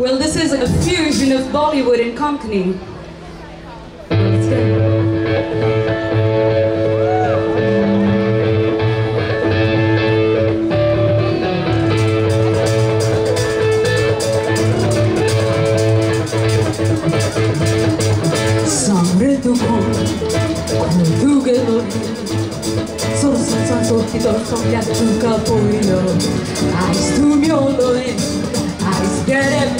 Well, this is a fusion of Bollywood and Konkani. Let's go. Kitap soklattuk kapıyla Aç tüm yolunu Aç gerek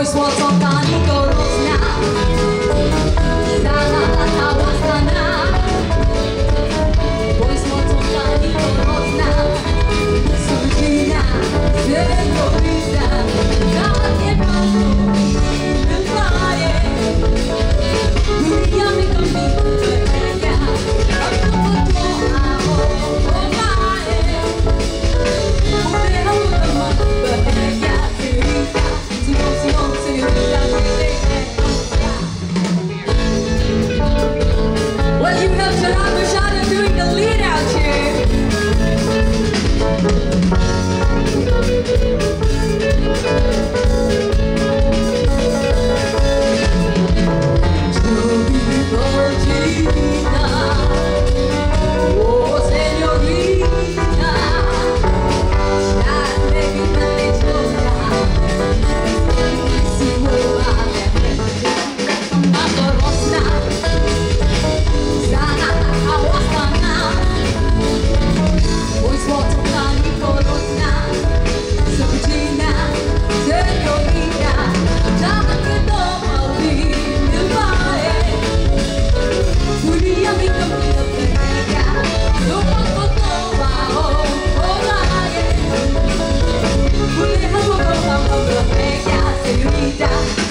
Choice was on Danico Rosna. love.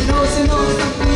No, no, no.